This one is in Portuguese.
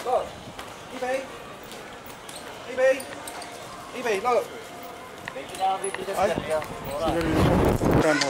Ebay. Ebay. Ebay. Ebay. Ebay. Ebay. Ebay. Ebay. Ebay. Ebay. Ebay. Ebay. Ebay.